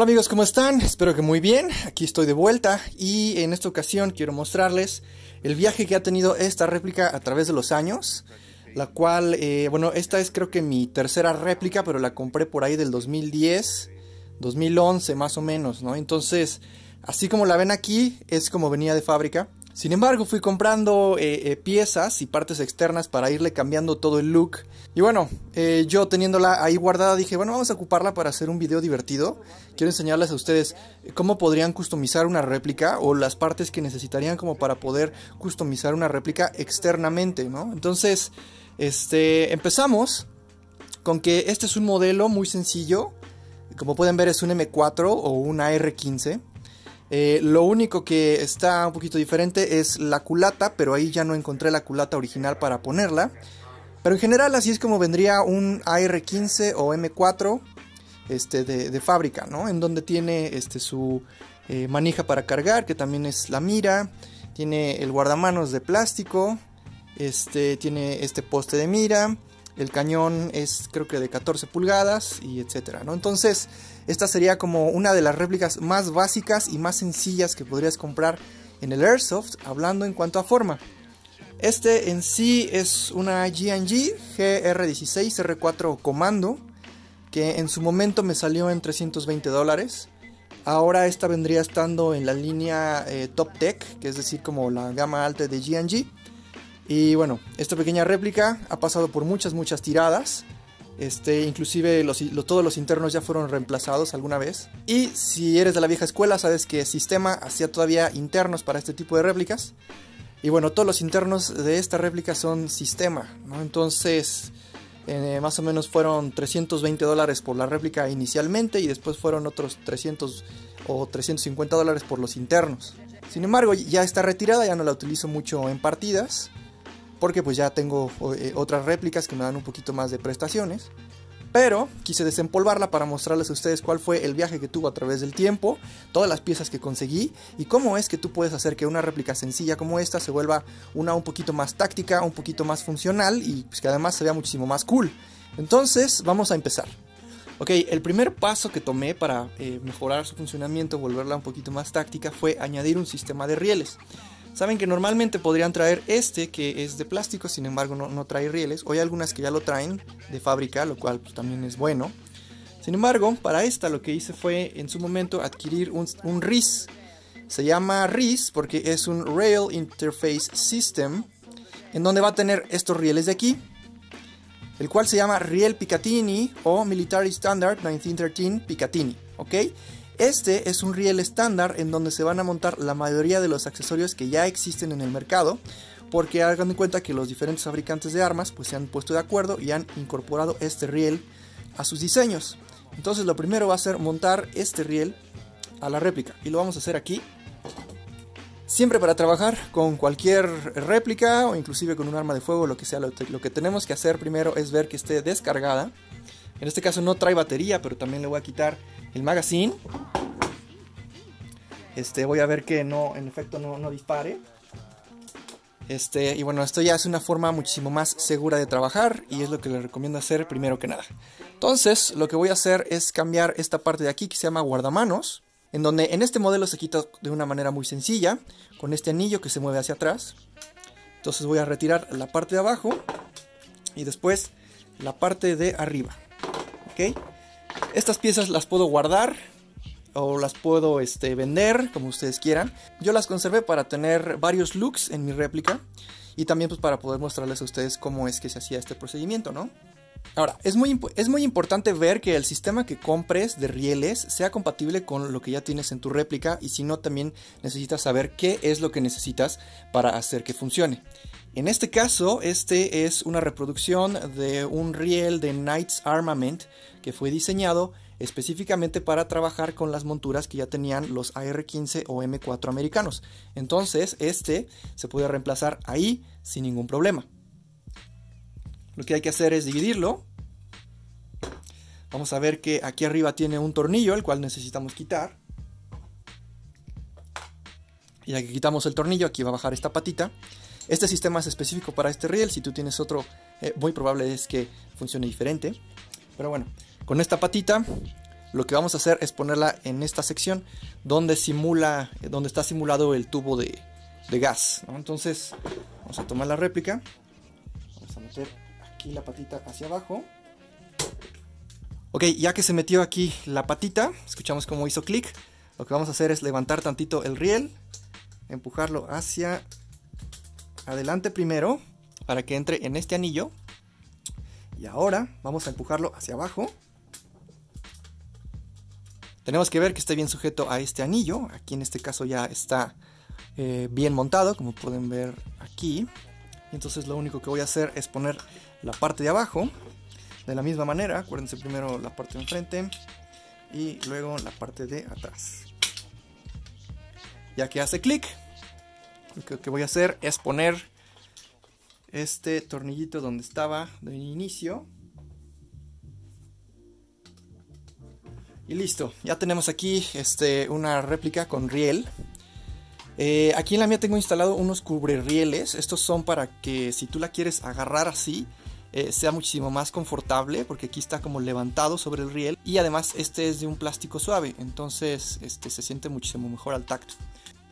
Hola amigos, ¿cómo están? Espero que muy bien. Aquí estoy de vuelta y en esta ocasión quiero mostrarles el viaje que ha tenido esta réplica a través de los años. La cual, eh, bueno, esta es creo que mi tercera réplica, pero la compré por ahí del 2010, 2011 más o menos, ¿no? Entonces, así como la ven aquí, es como venía de fábrica. Sin embargo, fui comprando eh, eh, piezas y partes externas para irle cambiando todo el look. Y bueno, eh, yo teniéndola ahí guardada dije, bueno, vamos a ocuparla para hacer un video divertido. Quiero enseñarles a ustedes cómo podrían customizar una réplica o las partes que necesitarían como para poder customizar una réplica externamente, ¿no? Entonces, este, empezamos con que este es un modelo muy sencillo. Como pueden ver es un M4 o un AR15. Eh, lo único que está un poquito diferente es la culata, pero ahí ya no encontré la culata original para ponerla. Pero en general así es como vendría un AR-15 o M4 este, de, fábrica, ¿no? En donde tiene este, su eh, manija para cargar, que también es la mira. Tiene el guardamanos de plástico. Este, tiene este poste de mira. El cañón es creo que de 14 pulgadas y etcétera, ¿no? Entonces esta sería como una de las réplicas más básicas y más sencillas que podrías comprar en el Airsoft, hablando en cuanto a forma. Este en sí es una G&G GR16 R4 Comando, que en su momento me salió en 320 dólares. Ahora esta vendría estando en la línea eh, Top Tech, que es decir, como la gama alta de G&G. Y bueno, esta pequeña réplica ha pasado por muchas, muchas tiradas. Este, inclusive todos los internos ya fueron reemplazados alguna vez. Y si eres de la vieja escuela, sabes que Sistema hacía todavía internos para este tipo de réplicas. Y bueno, todos los internos de esta réplica son Sistema, Entonces, eh, más o menos fueron 320 dólares por la réplica inicialmente y después fueron otros 300 o 350 dólares por los internos. Sin embargo, ya está retirada, ya no la utilizo mucho en partidas porque pues ya tengo eh, otras réplicas que me dan un poquito más de prestaciones. Pero quise desempolvarla para mostrarles a ustedes cuál fue el viaje que tuvo a través del tiempo, todas las piezas que conseguí y cómo es que tú puedes hacer que una réplica sencilla como esta se vuelva una un poquito más táctica, un poquito más funcional y pues, que además se vea muchísimo más cool. Entonces vamos a empezar. Ok, el primer paso que tomé para eh, mejorar su funcionamiento, volverla un poquito más táctica, fue añadir un sistema de rieles. Saben que normalmente podrían traer este que es de plástico, sin embargo no, trae rieles. O hay algunas que ya lo traen de fábrica, lo cual pues, también es bueno. Sin embargo, para esta lo que hice fue en su momento adquirir un, un RIS. Se llama RIS porque es un Rail Interface System, en donde va a tener estos rieles de aquí, el cual se llama Riel Picatinny o Military Standard 1913 Picatinny, ¿ok? Este es un riel estándar en donde se van a montar la mayoría de los accesorios que ya existen en el mercado, porque hagan en cuenta que los diferentes fabricantes de armas pues se han puesto de acuerdo y han incorporado este riel a sus diseños. Entonces lo primero va a ser montar este riel a la réplica y lo vamos a hacer aquí. Siempre para trabajar con cualquier réplica o inclusive con un arma de fuego, lo que sea, lo, lo que tenemos que hacer primero es ver que esté descargada. En este caso no trae batería, pero también le voy a quitar el magazine. Este, voy a ver que no, en efecto, no, dispare. Este, y bueno, esto ya es una forma muchísimo más segura de trabajar y es lo que les recomiendo hacer primero que nada. Entonces, lo que voy a hacer es cambiar esta parte de aquí que se llama guardamanos, en donde en este modelo se quita de una manera muy sencilla, con este anillo que se mueve hacia atrás. Entonces voy a retirar la parte de abajo y después la parte de arriba. ¿Ok? Estas piezas las puedo guardar o las puedo este, vender, como ustedes quieran. Yo las conservé para tener varios looks en mi réplica y también pues, para poder mostrarles a ustedes cómo es que se hacía este procedimiento, ¿no? Ahora, es muy, es muy importante ver que el sistema que compres de rieles sea compatible con lo que ya tienes en tu réplica y si no también necesitas saber qué es lo que necesitas para hacer que funcione. En este caso, este es una reproducción de un riel de Knights Armament que fue diseñado específicamente para trabajar con las monturas que ya tenían los AR-15 o M4 americanos. Entonces, este se puede reemplazar ahí sin ningún problema. Lo que hay que hacer es dividirlo. Vamos a ver que aquí arriba tiene un tornillo, el cual necesitamos quitar. Y ya que quitamos el tornillo, aquí va a bajar esta patita. Este sistema es específico para este riel, si tú tienes otro, eh, muy probable es que funcione diferente. Pero bueno, con esta patita lo que vamos a hacer es ponerla en esta sección donde simula, donde está simulado el tubo de, gas. Entonces vamos a tomar la réplica, vamos a meter aquí la patita hacia abajo. Ok, ya que se metió aquí la patita, escuchamos cómo hizo clic, lo que vamos a hacer es levantar tantito el riel, empujarlo hacia adelante primero para que entre en este anillo. Y ahora vamos a empujarlo hacia abajo. Tenemos que ver que esté bien sujeto a este anillo. Aquí en este caso ya está eh, bien montado, como pueden ver aquí. entonces lo único que voy a hacer es poner la parte de abajo de la misma manera. Acuérdense primero la parte de enfrente y luego la parte de atrás. Ya que hace clic, lo que voy a hacer es poner este tornillito donde estaba de inicio. Y listo, ya tenemos aquí este, una réplica con riel. Eh, aquí en la mía tengo instalado unos rieles. Estos son para que si tú la quieres agarrar así, eh, sea muchísimo más confortable porque aquí está como levantado sobre el riel y además este es de un plástico suave entonces este se siente muchísimo mejor al tacto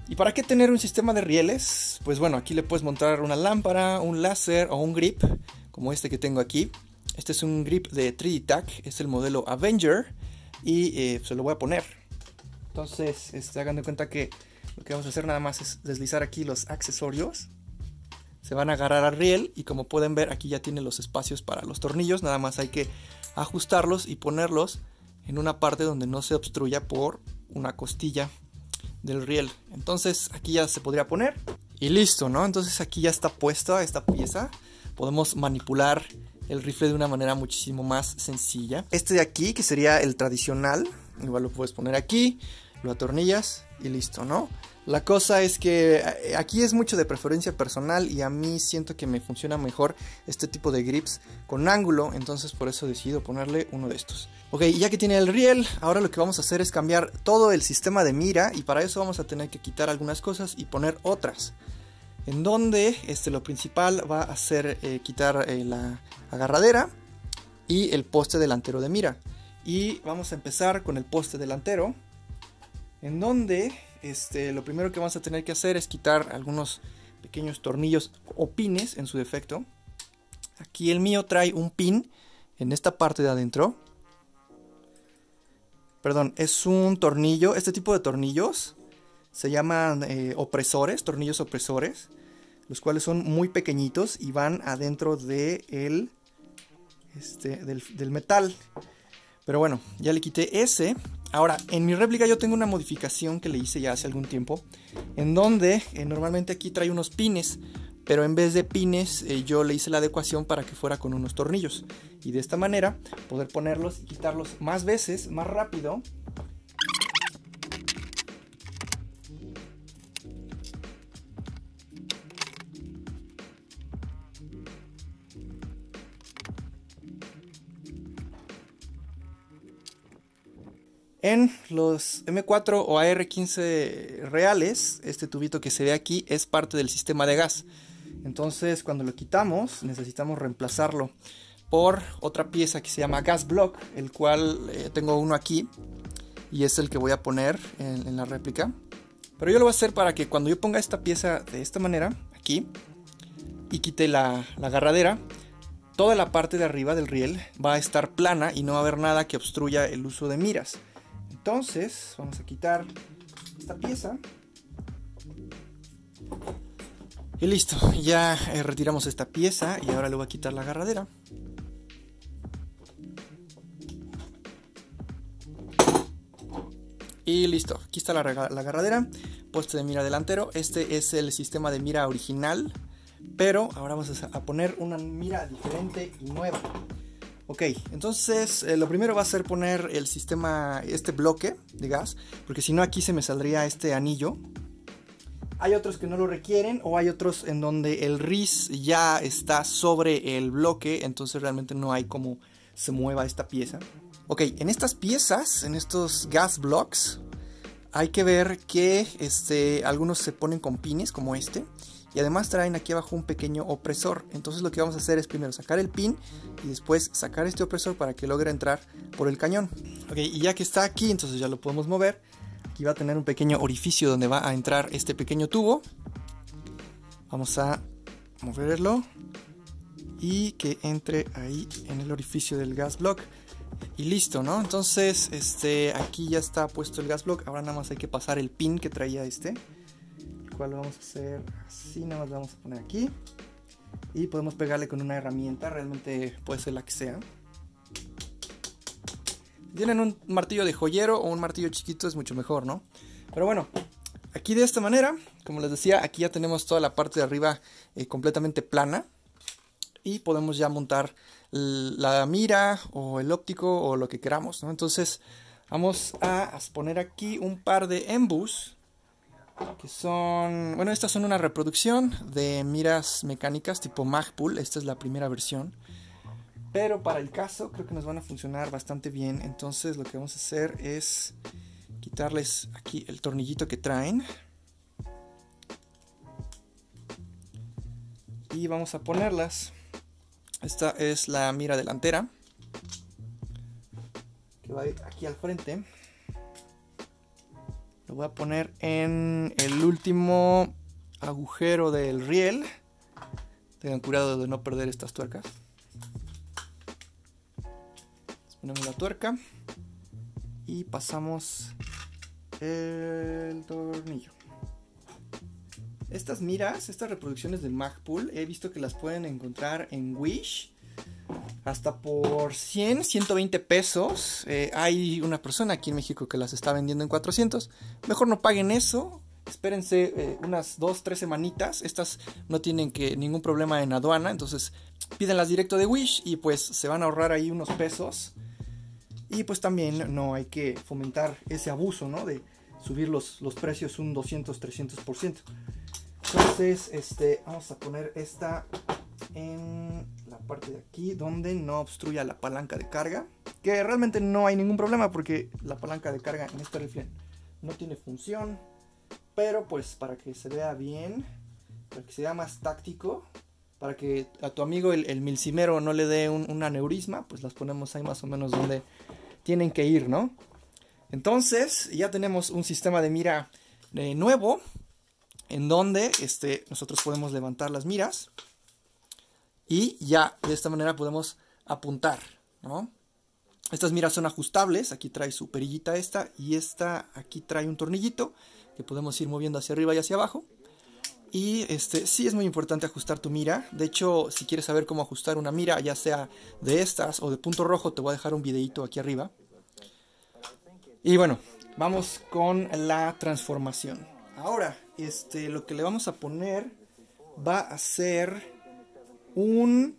¿Y para qué tener un sistema de rieles? Pues bueno, aquí le puedes montar una lámpara, un láser o un grip, como este que tengo aquí. Este es un grip de 3D Tac, es el modelo Avenger y eh, se lo voy a poner. Entonces, este, hagan de cuenta que lo que vamos a hacer nada más es deslizar aquí los accesorios. Se van a agarrar al riel y como pueden ver aquí ya tiene los espacios para los tornillos. Nada más hay que ajustarlos y ponerlos en una parte donde no se obstruya por una costilla del riel. Entonces aquí ya se podría poner y listo, ¿no? Entonces aquí ya está puesta esta pieza. Podemos manipular el rifle de una manera muchísimo más sencilla. Este de aquí, que sería el tradicional, igual lo puedes poner aquí, lo atornillas y listo, ¿no? La cosa es que eh, aquí es mucho de preferencia personal y a mí siento que me funciona mejor este tipo de grips con ángulo, entonces por eso decido ponerle uno de estos. Ok, ya que tiene el riel, ahora lo que vamos a hacer es cambiar todo el sistema de mira y para eso vamos a tener que quitar algunas cosas y poner otras. En donde este, lo principal va a ser eh, quitar eh, la agarradera y el poste delantero de mira. Y vamos a empezar con el poste delantero, en donde este, lo primero que vamos a tener que hacer es quitar algunos pequeños tornillos o pines en su defecto. Aquí el mío trae un pin en esta parte de adentro perdón, es un tornillo, este tipo de tornillos se llaman eh, opresores, tornillos opresores, los cuales son muy pequeñitos y van adentro de el, este, del, metal. Pero bueno, ya le quité ese. Ahora, en mi réplica yo tengo una modificación que le hice ya hace algún tiempo, en donde eh, normalmente aquí trae unos pines, pero en vez de pines eh, yo le hice la adecuación para que fuera con unos tornillos y de esta manera poder ponerlos y quitarlos más veces, más rápido En los M4 o AR15 reales, este tubito que se ve aquí es parte del sistema de gas. Entonces cuando lo quitamos necesitamos reemplazarlo por otra pieza que se llama Gas Block, el cual eh, tengo uno aquí y es el que voy a poner en, la réplica. Pero yo lo voy a hacer para que cuando yo ponga esta pieza de esta manera, aquí, y quite la, la agarradera, toda la parte de arriba del riel va a estar plana y no va a haber nada que obstruya el uso de miras. Entonces, vamos a quitar esta pieza. Y listo, ya eh, retiramos esta pieza y ahora le voy a quitar la agarradera. Y listo, aquí está la, la, agarradera, poste de mira delantero. Este es el sistema de mira original, pero ahora vamos a poner una mira diferente y nueva. Ok, entonces eh, lo primero va a ser poner el sistema, este bloque de gas, porque si no aquí se me saldría este anillo. Hay otros que no lo requieren o hay otros en donde el RIS ya está sobre el bloque, entonces realmente no hay como se mueva esta pieza. Ok, en estas piezas, en estos gas blocks, hay que ver que este, algunos se ponen con pines como este y además traen aquí abajo un pequeño opresor. Entonces lo que vamos a hacer es primero sacar el pin y después sacar este opresor para que logre entrar por el cañón. Ok, y ya que está aquí, entonces ya lo podemos mover. Aquí va a tener un pequeño orificio donde va a entrar este pequeño tubo. Vamos a moverlo y que entre ahí en el orificio del gas block y listo, ¿no? Entonces, este, aquí ya está puesto el gas block. Ahora nada más hay que pasar el pin que traía este. Cual lo vamos a hacer así, nada más lo vamos a poner aquí. Y podemos pegarle con una herramienta, realmente puede ser la que sea. Si tienen un martillo de joyero o un martillo chiquito es mucho mejor, ¿no? Pero bueno, aquí de esta manera, como les decía, aquí ya tenemos toda la parte de arriba eh, completamente plana. Y podemos ya montar la mira o el óptico o lo que queramos, ¿no? Entonces vamos a poner aquí un par de embus que son, bueno, estas son una reproducción de miras mecánicas tipo Magpul, esta es la primera versión. Pero para el caso creo que nos van a funcionar bastante bien, entonces lo que vamos a hacer es quitarles aquí el tornillito que traen. Y vamos a ponerlas esta es la mira delantera. Que va a ir aquí al frente. Lo voy a poner en el último agujero del riel. Tengan cuidado de no perder estas tuercas. Ponemos la tuerca y pasamos el tornillo. Estas miras, estas reproducciones de Magpul, he visto que las pueden encontrar en Wish. Hasta por 100, 120 pesos. Eh, hay una persona aquí en México que las está vendiendo en 400. Mejor no paguen eso. Espérense eh, unas 2, 3 semanitas. Estas no tienen que, ningún problema en aduana. Entonces pídenlas directo de Wish y pues se van a ahorrar ahí unos pesos. Y pues también no hay que fomentar ese abuso, ¿no? De subir los, los precios un 200, 300%. Entonces, este, vamos a poner esta en la parte de aquí donde no obstruya la palanca de carga. Que realmente no hay ningún problema porque la palanca de carga en este rifle no tiene función. Pero pues para que se vea bien, para que sea más táctico, para que a tu amigo el, milcimero no le dé un, aneurisma, pues las ponemos ahí más o menos donde tienen que ir, ¿no? Entonces ya tenemos un sistema de mira eh, nuevo en donde este, nosotros podemos levantar las miras y ya de esta manera podemos apuntar, ¿no? Estas miras son ajustables, aquí trae su perillita esta y esta aquí trae un tornillito que podemos ir moviendo hacia arriba y hacia abajo. Y este sí es muy importante ajustar tu mira. De hecho, si quieres saber cómo ajustar una mira, ya sea de estas o de punto rojo, te voy a dejar un videito aquí arriba. Y bueno, vamos con la transformación. Ahora, este, lo que le vamos a poner va a ser un,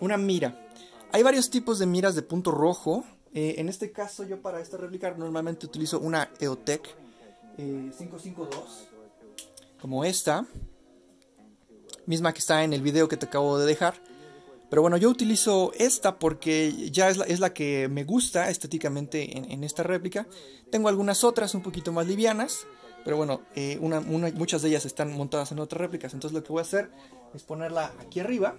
una mira. Hay varios tipos de miras de punto rojo. Eh, en este caso, yo para esta réplica normalmente utilizo una EOTech 552, eh, como esta, misma que está en el video que te acabo de dejar. Pero bueno, yo utilizo esta porque ya es la, es la que me gusta estéticamente en, esta réplica. Tengo algunas otras un poquito más livianas. Pero bueno, eh, muchas de ellas están montadas en otras réplicas. Entonces lo que voy a hacer es ponerla aquí arriba.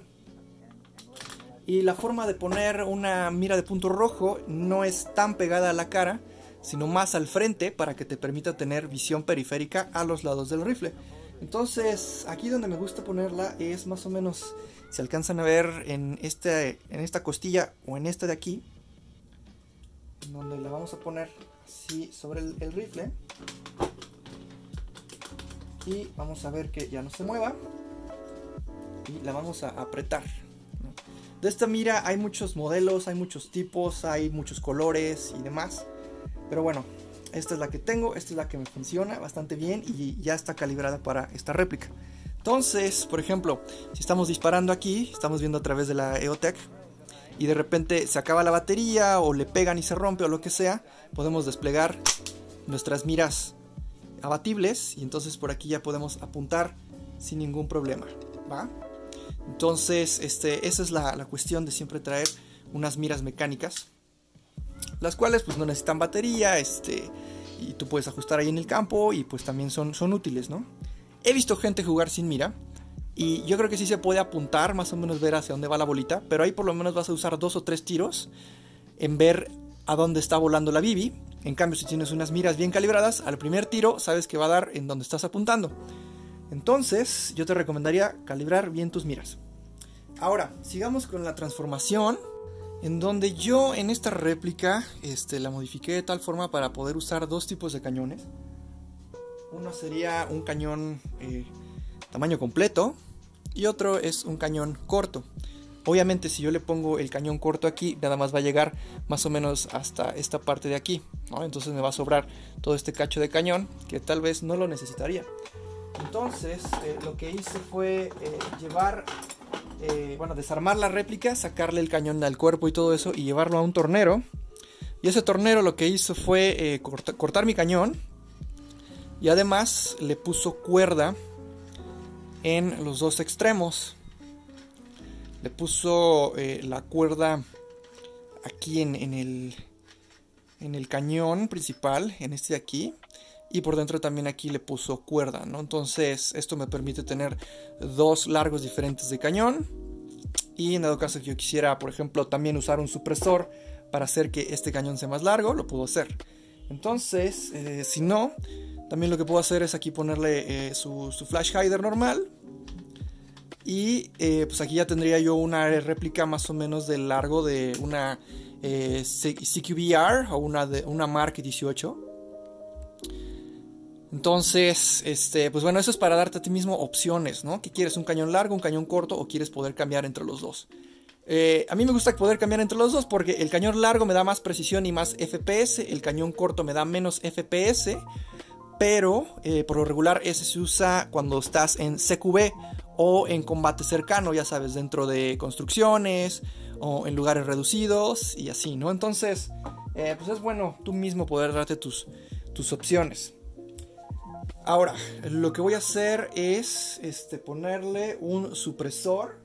Y la forma de poner una mira de punto rojo no es tan pegada a la cara, sino más al frente para que te permita tener visión periférica a los lados del rifle. Entonces, aquí donde me gusta ponerla es más o menos, si alcanzan a ver en, este, en esta costilla o en esta de aquí, donde la vamos a poner así sobre el rifle y vamos a ver que ya no se mueva y la vamos a apretar de esta mira hay muchos modelos hay muchos tipos hay muchos colores y demás pero bueno esta es la que tengo esta es la que me funciona bastante bien y ya está calibrada para esta réplica entonces por ejemplo si estamos disparando aquí estamos viendo a través de la EOTech y de repente se acaba la batería o le pegan y se rompe o lo que sea podemos desplegar nuestras miras abatibles y entonces por aquí ya podemos apuntar sin ningún problema, ¿va? Entonces, este, esa es la, cuestión de siempre traer unas miras mecánicas, las cuales pues no necesitan batería, este, y tú puedes ajustar ahí en el campo y pues también son, son útiles, ¿no? He visto gente jugar sin mira. Y yo creo que sí se puede apuntar, más o menos ver hacia dónde va la bolita. Pero ahí por lo menos vas a usar dos o tres tiros en ver a dónde está volando la Bibi. En cambio, si tienes unas miras bien calibradas, al primer tiro sabes que va a dar en donde estás apuntando. Entonces, yo te recomendaría calibrar bien tus miras. Ahora, sigamos con la transformación. En donde yo en esta réplica este, la modifiqué de tal forma para poder usar dos tipos de cañones. Uno sería un cañón eh, tamaño completo y otro es un cañón corto. Obviamente si yo le pongo el cañón corto aquí, nada más va a llegar más o menos hasta esta parte de aquí. Entonces me va a sobrar todo este cacho de cañón que tal vez no lo necesitaría. Entonces eh, lo que hice fue eh, llevar eh, bueno, desarmar la réplica, sacarle el cañón al cuerpo y todo eso y llevarlo a un tornero. Y ese tornero lo que hizo fue cortar mi cañón y además le puso cuerda en los dos extremos. Le puso la cuerda aquí en, el, en el cañón principal, en este de aquí y por dentro también aquí le puso cuerda, ¿no? Entonces esto me permite tener dos largos diferentes de cañón y en dado caso que yo quisiera, por ejemplo, también usar un supresor para hacer que este cañón sea más largo, lo puedo hacer. Entonces, eh, si no, también lo que puedo hacer es aquí ponerle eh, su, flash hider normal. Y eh, pues aquí ya tendría yo una réplica más o menos del largo de una CQBR o una, de, una Mark 18. Entonces, este, pues bueno, eso es para darte a ti mismo opciones, ¿no? ¿Qué quieres? ¿Un cañón largo, un cañón corto o quieres poder cambiar entre los dos? Eh, a mí me gusta poder cambiar entre los dos porque el cañón largo me da más precisión y más FPS, el cañón corto me da menos FPS, pero eh, por lo regular ese se usa cuando estás en CQB o en combate cercano, ya sabes, dentro de construcciones o en lugares reducidos y así, ¿no? Entonces, eh, pues es bueno tú mismo poder darte tus, tus opciones. Ahora, lo que voy a hacer es este, ponerle un supresor.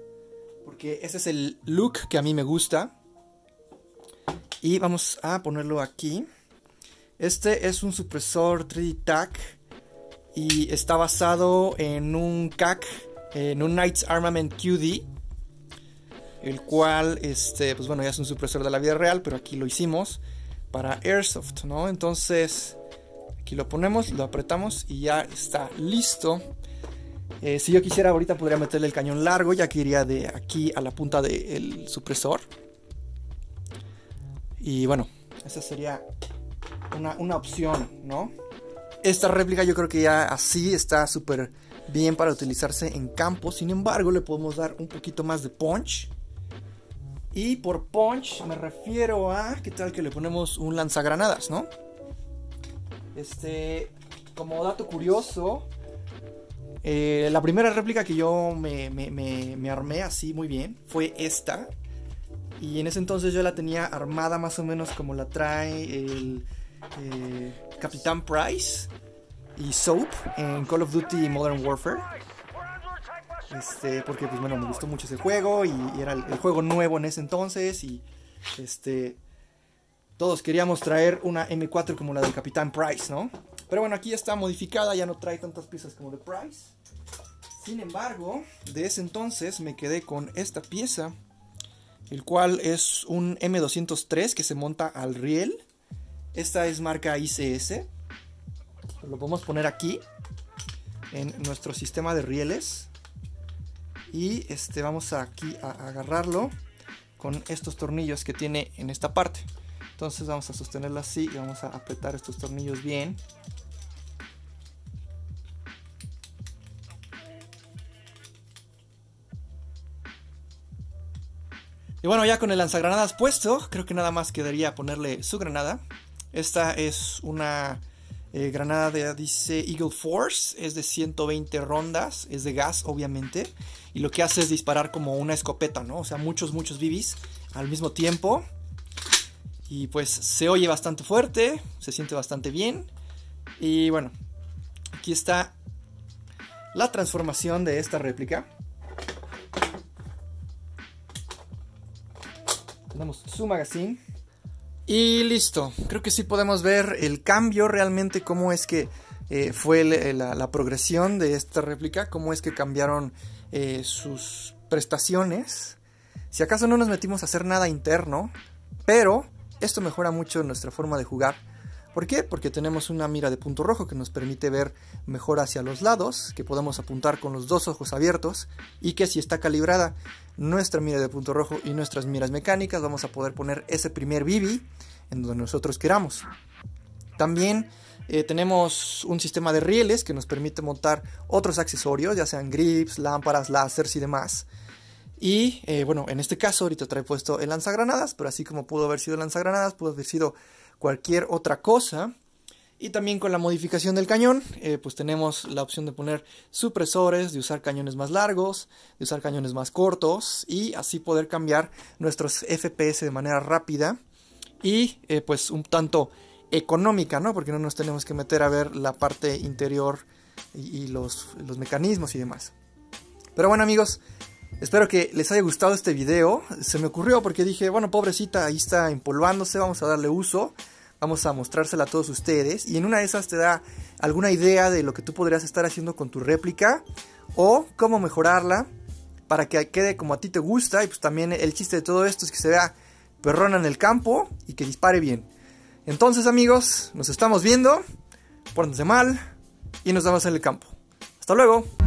Porque ese es el look que a mí me gusta. Y vamos a ponerlo aquí. Este es un supresor 3D TAC. Y está basado en un CAC, en un Knights Armament QD. El cual, este, pues bueno, ya es un supresor de la vida real, pero aquí lo hicimos para Airsoft, ¿no? Entonces, Lo ponemos, lo apretamos y ya está listo. Eh, si yo quisiera ahorita podría meterle el cañón largo, ya que iría de aquí a la punta del supresor. Y bueno, esa sería una, una opción, ¿no? Esta réplica yo creo que ya así está súper bien para utilizarse en campo. Sin embargo, le podemos dar un poquito más de punch. Y por punch me refiero a, ¿qué tal que le ponemos un lanzagranadas, no? Este, como dato curioso, eh, la primera réplica que yo me, armé así muy bien fue esta. Y en ese entonces yo la tenía armada más o menos como la trae el eh, Capitán Price y Soap en Call of Duty Modern Warfare. Este, porque pues bueno, me gustó mucho ese juego y, era el, el, juego nuevo en ese entonces y este todos queríamos traer una M4 como la del Capitán Price, ¿no? Pero bueno, aquí ya está modificada, ya no trae tantas piezas como de Price. Sin embargo, de ese entonces me quedé con esta pieza, el cual es un M203 que se monta al riel. Esta es marca ICS. Lo podemos poner aquí en nuestro sistema de rieles. Y este vamos aquí a agarrarlo con estos tornillos que tiene en esta parte. Entonces vamos a sostenerlo así y vamos a apretar estos tornillos bien. Y bueno, ya con el lanzagranadas puesto, creo que nada más quedaría ponerle su granada. Esta es una eh, granada de, dice Eagle Force, es de 120 rondas, es de gas obviamente. Y lo que hace es disparar como una escopeta, ¿no? O sea, muchos, muchos BBs al mismo tiempo. Y pues se oye bastante fuerte, se siente bastante bien. Y bueno, aquí está la transformación de esta réplica. Tenemos su magazine. Y listo, creo que sí podemos ver el cambio realmente, cómo es que eh, fue la, progresión de esta réplica, cómo es que cambiaron eh, sus prestaciones. Si acaso no nos metimos a hacer nada interno, pero esto mejora mucho nuestra forma de jugar. ¿Por qué? Porque tenemos una mira de punto rojo que nos permite ver mejor hacia los lados, que podemos apuntar con los dos ojos abiertos y que si está calibrada nuestra mira de punto rojo y nuestras miras mecánicas vamos a poder poner ese primer BB en donde nosotros queramos. También eh, tenemos un sistema de rieles que nos permite montar otros accesorios, ya sean grips, lámparas, láseres y demás. Y eh, bueno, en este caso ahorita trae puesto el lanzagranadas, pero así como pudo haber sido lanzagranadas, pudo haber sido cualquier otra cosa. Y también con la modificación del cañón, eh, pues tenemos la opción de poner supresores, de usar cañones más largos, de usar cañones más cortos y así poder cambiar nuestros FPS de manera rápida y eh, pues un tanto económica, ¿no? Porque no nos tenemos que meter a ver la parte interior y, los, los mecanismos y demás. Pero bueno amigos, Espero que les haya gustado este video. Se me ocurrió porque dije, bueno, pobrecita, ahí está empolvándose, vamos a darle uso. Vamos a mostrársela a todos ustedes. Y en una de esas te da alguna idea de lo que tú podrías estar haciendo con tu réplica. O cómo mejorarla para que quede como a ti te gusta. Y pues también el chiste de todo esto es que se vea perrona en el campo y que dispare bien. Entonces amigos, nos estamos viendo. Pórtense mal y nos vemos en el campo. Hasta luego.